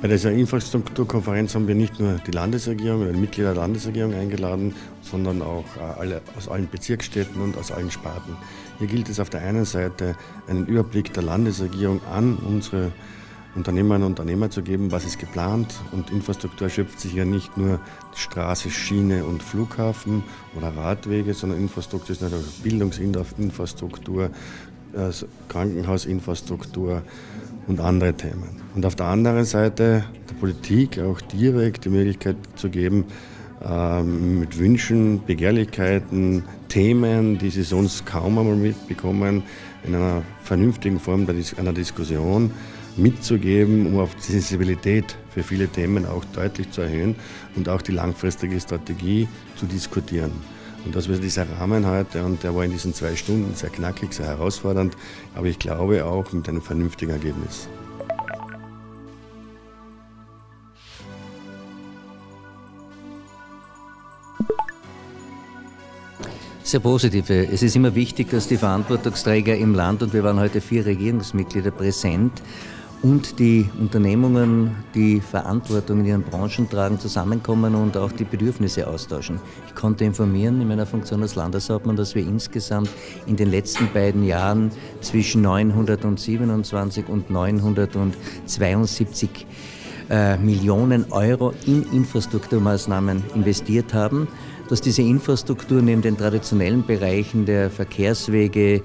Bei dieser Infrastrukturkonferenz haben wir nicht nur die Landesregierung oder die Mitglieder der Landesregierung eingeladen, sondern auch äh, alle aus allen Bezirksstädten und aus allen Sparten. Hier gilt es auf der einen Seite, einen Überblick der Landesregierung an unsere Unternehmerinnen und Unternehmer zu geben, was ist geplant. Und Infrastruktur schöpft sich ja nicht nur Straße, Schiene und Flughafen oder Radwege, sondern Infrastruktur ist natürlich Bildungsinfrastruktur, äh, Krankenhausinfrastruktur und andere Themen. Und auf der anderen Seite der Politik auch direkt die Möglichkeit zu geben, ähm, mit Wünschen, Begehrlichkeiten, Themen, die sie sonst kaum einmal mitbekommen, in einer vernünftigen Form einer Diskussion mitzugeben, um auf die Sensibilität für viele Themen auch deutlich zu erhöhen und auch die langfristige Strategie zu diskutieren. Und das wäre dieser Rahmen heute, und der war in diesen zwei Stunden sehr knackig, sehr herausfordernd, aber ich glaube auch mit einem vernünftigen Ergebnis. Sehr positive. Es ist immer wichtig, dass die Verantwortungsträger im Land, und wir waren heute vier Regierungsmitglieder präsent, und die Unternehmungen, die Verantwortung in ihren Branchen tragen, zusammenkommen und auch die Bedürfnisse austauschen. Ich konnte informieren in meiner Funktion als Landeshauptmann, dass wir insgesamt in den letzten beiden Jahren zwischen 927 und 972 äh, Millionen Euro in Infrastrukturmaßnahmen investiert haben, dass diese Infrastruktur neben den traditionellen Bereichen der Verkehrswege,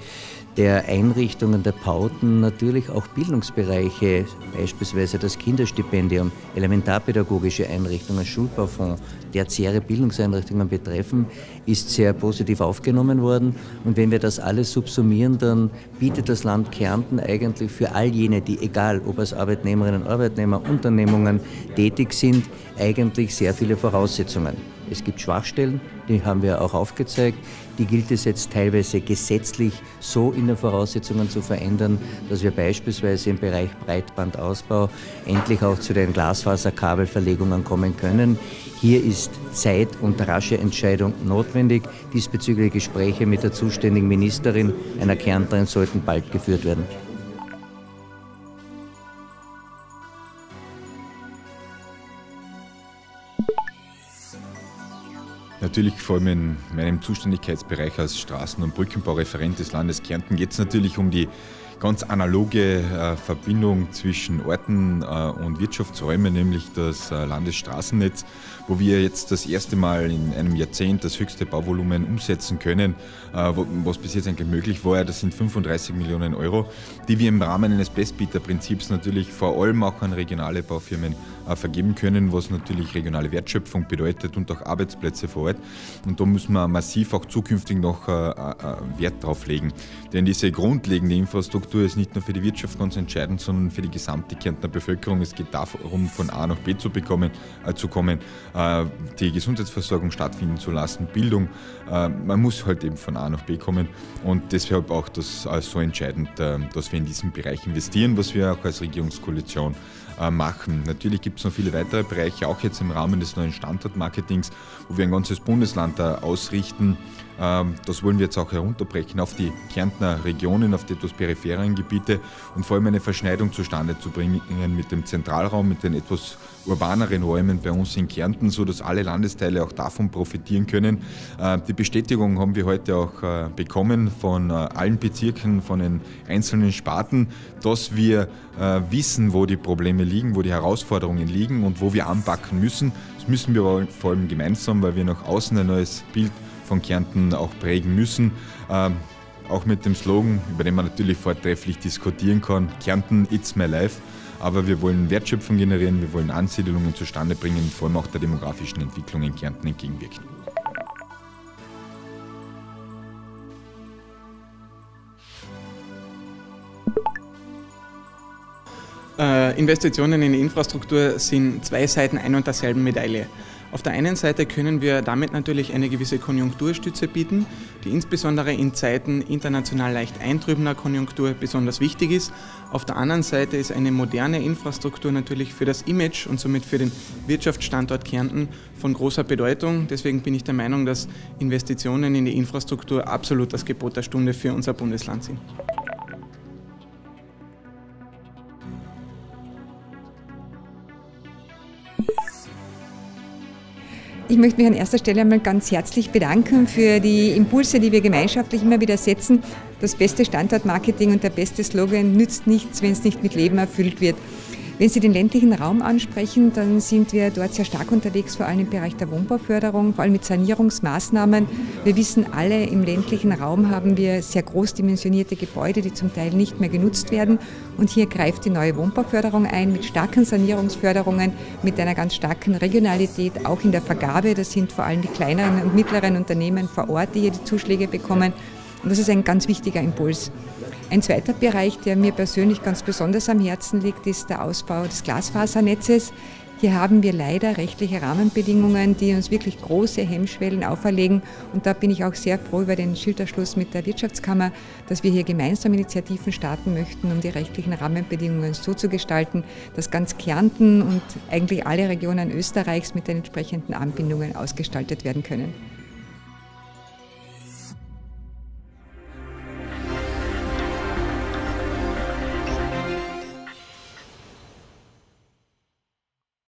der Einrichtungen der Pauten natürlich auch Bildungsbereiche, beispielsweise das Kinderstipendium, elementarpädagogische Einrichtungen, Schulbaufonds, tertiäre Bildungseinrichtungen betreffen, ist sehr positiv aufgenommen worden. Und wenn wir das alles subsumieren, dann bietet das Land Kärnten eigentlich für all jene, die egal ob als Arbeitnehmerinnen, Arbeitnehmer, Unternehmungen tätig sind, eigentlich sehr viele Voraussetzungen. Es gibt Schwachstellen, die haben wir auch aufgezeigt. Die gilt es jetzt teilweise gesetzlich so in den Voraussetzungen zu verändern, dass wir beispielsweise im Bereich Breitbandausbau endlich auch zu den Glasfaserkabelverlegungen kommen können. Hier ist Zeit und rasche Entscheidung notwendig. Diesbezügliche Gespräche mit der zuständigen Ministerin einer Kärntnerin sollten bald geführt werden. Natürlich vor allem in meinem Zuständigkeitsbereich als Straßen- und Brückenbaureferent des Landes Kärnten geht es natürlich um die ganz analoge äh, Verbindung zwischen Orten äh, und Wirtschaftsräumen, nämlich das äh, Landesstraßennetz, wo wir jetzt das erste Mal in einem Jahrzehnt das höchste Bauvolumen umsetzen können, was bis jetzt eigentlich möglich war. Das sind 35 Millionen Euro, die wir im Rahmen eines Bestbieterprinzips natürlich vor allem auch an regionale Baufirmen vergeben können, was natürlich regionale Wertschöpfung bedeutet und auch Arbeitsplätze vor Ort. Und da müssen wir massiv auch zukünftig noch Wert drauf legen. Denn diese grundlegende Infrastruktur ist nicht nur für die Wirtschaft ganz entscheidend, sondern für die gesamte Kärntner Bevölkerung. Es geht darum, von A nach B zu, bekommen, äh, zu kommen, äh, die Gesundheitsversorgung stattfinden zu lassen, Bildung. Äh, man muss halt eben von A nach B kommen und deshalb auch das so entscheidend, äh, dass wir in diesem Bereich investieren, was wir auch als Regierungskoalition machen. Natürlich gibt es noch viele weitere Bereiche, auch jetzt im Rahmen des neuen Standortmarketings, wo wir ein ganzes Bundesland ausrichten. Ähm, das wollen wir jetzt auch herunterbrechen auf die Kärntner Regionen, auf die etwas peripheren Gebiete und vor allem eine Verschneidung zustande zu bringen mit dem Zentralraum, mit den etwas urbaneren Räumen bei uns in Kärnten, sodass alle Landesteile auch davon profitieren können. Äh, die Bestätigung haben wir heute auch äh, bekommen von äh, allen Bezirken, von den einzelnen Sparten, dass wir wissen, wo die Probleme liegen, wo die Herausforderungen liegen und wo wir anpacken müssen. Das müssen wir vor allem gemeinsam, weil wir nach außen ein neues Bild von Kärnten auch prägen müssen. Ähm, auch mit dem Slogan, über den man natürlich vortrefflich diskutieren kann, Kärnten, it's my life. Aber wir wollen Wertschöpfung generieren, wir wollen Ansiedelungen zustande bringen, vor allem auch der demografischen Entwicklung in Kärnten entgegenwirken. Investitionen in die Infrastruktur sind zwei Seiten ein und derselben Medaille. Auf der einen Seite können wir damit natürlich eine gewisse Konjunkturstütze bieten, die insbesondere in Zeiten international leicht eintrübender Konjunktur besonders wichtig ist. Auf der anderen Seite ist eine moderne Infrastruktur natürlich für das Image und somit für den Wirtschaftsstandort Kärnten von großer Bedeutung. Deswegen bin ich der Meinung, dass Investitionen in die Infrastruktur absolut das Gebot der Stunde für unser Bundesland sind. Ich möchte mich an erster Stelle einmal ganz herzlich bedanken für die Impulse, die wir gemeinschaftlich immer wieder setzen. Das beste Standortmarketing und der beste Slogan nützt nichts, wenn es nicht mit Leben erfüllt wird. Wenn Sie den ländlichen Raum ansprechen, dann sind wir dort sehr stark unterwegs, vor allem im Bereich der Wohnbauförderung, vor allem mit Sanierungsmaßnahmen. Wir wissen alle, im ländlichen Raum haben wir sehr großdimensionierte Gebäude, die zum Teil nicht mehr genutzt werden. Und hier greift die neue Wohnbauförderung ein mit starken Sanierungsförderungen, mit einer ganz starken Regionalität, auch in der Vergabe. Das sind vor allem die kleineren und mittleren Unternehmen vor Ort, die hier die Zuschläge bekommen. Und das ist ein ganz wichtiger Impuls. Ein zweiter Bereich, der mir persönlich ganz besonders am Herzen liegt, ist der Ausbau des Glasfasernetzes. Hier haben wir leider rechtliche Rahmenbedingungen, die uns wirklich große Hemmschwellen auferlegen. Und da bin ich auch sehr froh über den Schilderschluss mit der Wirtschaftskammer, dass wir hier gemeinsam Initiativen starten möchten, um die rechtlichen Rahmenbedingungen so zu gestalten, dass ganz Kärnten und eigentlich alle Regionen Österreichs mit den entsprechenden Anbindungen ausgestaltet werden können.